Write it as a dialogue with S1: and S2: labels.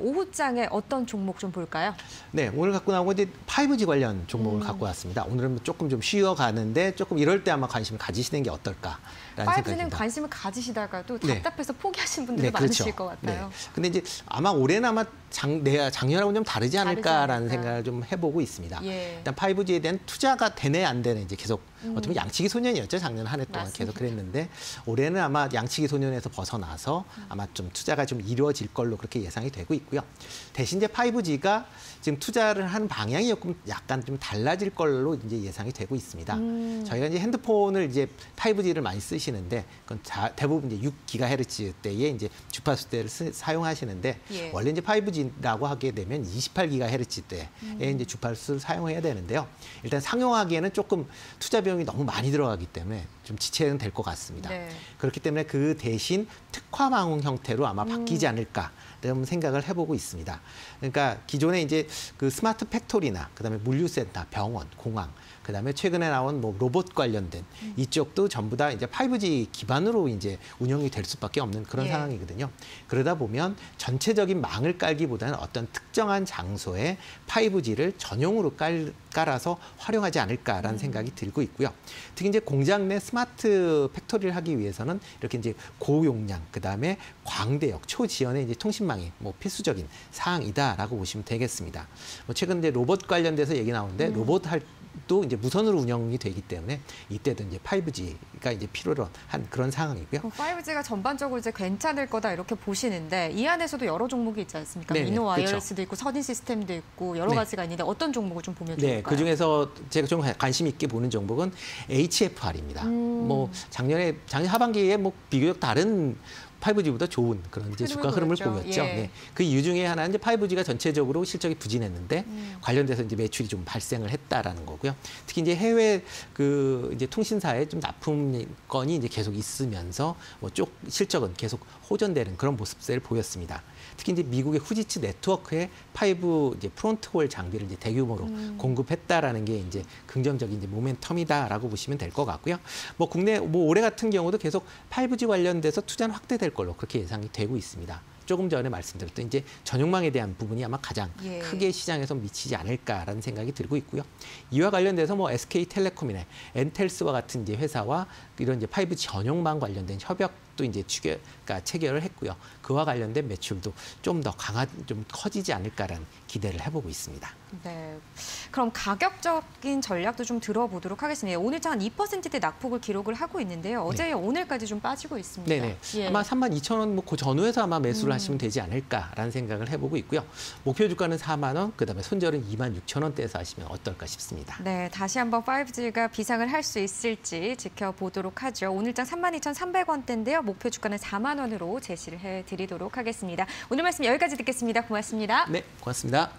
S1: 오후장에 어떤 종목 좀 볼까요?
S2: 네, 오늘 갖고 나온 건 이제 5G 관련 종목을
S1: 음.
S2: 갖고 왔습니다. 오늘은 조금 좀 쉬어가는데 조금 이럴 때 아마 관심을 가지시는 게 생각이
S1: 5G는
S2: 듭니다.
S1: 관심을 가지시다가도
S2: 네.
S1: 답답해서 포기하신 분들이 많으실 것 같아요.
S2: 네. 근데 이제 아마 올해는 아마 장, 내 작년하고는 좀 다르지 않을까라는
S1: 않을까.
S2: 생각을 좀 해보고 있습니다.
S1: 예.
S2: 일단 5G에 대한 투자가 되네 안 되네 이제 계속
S1: 음.
S2: 어떻게 보면 양치기 소년이었죠 작년 한 해 동안
S1: 맞습니다.
S2: 계속 그랬는데 올해는 아마 양치기 소년에서 벗어나서 아마 좀 투자가 좀 이루어질 걸로 그렇게 예상이 되고 있고 요. 대신 이제 5G가 지금 투자를 하는 방향이 조금 약간 좀 달라질 걸로 이제 예상이 되고 있습니다.
S1: 음.
S2: 저희가 이제 핸드폰을 이제 5G를 많이 쓰시는데 그건 자- 대부분 이제 6GHz 때에 이제 주파수대를 쓰- 사용하시는데
S1: 예.
S2: 원래 이제 5G라고 하게 되면 28GHz 때에
S1: 음.
S2: 이제 주파수를 사용해야 되는데요. 일단 상용하기에는 조금 투자 비용이 너무 많이 들어가기 때문에 좀 지체는 될 것 같습니다.
S1: 네.
S2: 그렇기 때문에 그 대신 특화 방송 형태로 아마 바뀌지
S1: 음.
S2: 않을까 이런 생각을 해보고 있습니다. 그러니까 기존에 이제 그 smart factory나 그다음에 물류센터, 병원, 공항, 그다음에 최근에 나온 뭐 로봇 관련된
S1: 음.
S2: 이쪽도 전부 다 이제 5G 기반으로 이제 운영이 될 수밖에 없는 그런
S1: 예.
S2: 상황이거든요. 그러다 보면 전체적인 망을 깔기보다는 어떤 특정한 장소에 5G를 전용으로 깔, 깔아서 활용하지 않을까라는
S1: 음.
S2: 생각이 들고 있고요. 특히 이제 공장 내 smart factory를 하기 위해서는 이렇게 이제 고용량, 그 다음에 광대역, 초저지연의 이제 통신 망이 뭐 필수적인 사항이다라고 보시면 되겠습니다. 뭐 최근 이제 로봇 관련돼서 얘기 나오는데
S1: 음.
S2: 로봇 할 또 이제 무선으로 운영이 되기 때문에 이때도 이제 5G가 이제 필요로 한 그런 상황이고요.
S1: 5G가 전반적으로 이제 괜찮을 거다 이렇게 보시는데 이 안에서도 여러 종목이 있지 않습니까? 이노
S2: 그렇죠.
S1: 와이어리스도 있고 서진 시스템도 있고 여러
S2: 네.
S1: 가지가 있는데 어떤 종목을 좀 보면
S2: 네,
S1: 좋을까요?
S2: 그 중에서 제가 좀 관심 있게 보는 종목은 HFR입니다.
S1: 음.
S2: 뭐 작년에 작년 하반기에 뭐 비교적 다른 5G보다 좋은 그런 이제 주가 흐름을
S1: 보였죠.
S2: 보였죠.
S1: 예.
S2: 네. 그 이유 중에 하나는 이제 5G가 전체적으로 실적이 부진했는데
S1: 음.
S2: 관련돼서 이제 매출이 좀 발생을 했다라는 거고요. 특히 이제 해외 그 이제 통신사에 좀 납품 건이 이제 계속 있으면서 뭐 쪽 실적은 계속 호전되는 그런 모습들을 보였습니다. 특히 이제 미국의 후지츠 네트워크에 5 이제 프론트홀 장비를 이제 대규모로
S1: 음.
S2: 공급했다라는 게 이제 긍정적인 이제 모멘텀이다라고 보시면 될 것 같고요. 뭐 국내 뭐 올해 같은 경우도 계속 5G 관련돼서 투자는 확대될 걸로 그렇게 예상이 되고 있습니다. 조금 전에 말씀드렸던 이제 전용망에 대한 부분이 아마 가장
S1: 예.
S2: 크게 시장에서 미치지 않을까라는 생각이 들고 있고요. 이와 관련돼서 뭐 SK텔레콤이나 엔텔스와 같은 이제 회사와 이런 이제 5G 전용망 관련된 협약도 이제 추결, 그러니까 체결을 했고요. 그와 관련된 매출도 좀 더 강화, 좀 커지지 않을까라는 기대를 해보고 있습니다.
S1: 네. 그럼 가격적인 전략도 좀 들어보도록 하겠습니다. 오늘 장 2%대 낙폭을 기록을 하고 있는데요. 어제 오늘까지 좀 빠지고 있습니다.
S2: 네네.
S1: 예.
S2: 아마 3만 2천 원, 뭐그 전후에서 아마 매수를
S1: 음.
S2: 하시면 되지 않을까라는 생각을 해보고 있고요. 목표 주가는 4만 원, 그다음에 손절은 2만 6천 원대에서 하시면 어떨까 싶습니다.
S1: 네, 다시 한번 5G가 비상을 할 수 있을지 지켜보도록 하죠. 오늘장 32,300원대인데요. 목표 주가는 4만 원으로 제시를 해드리도록 하겠습니다. 오늘 말씀 여기까지 듣겠습니다. 고맙습니다.
S2: 네, 고맙습니다.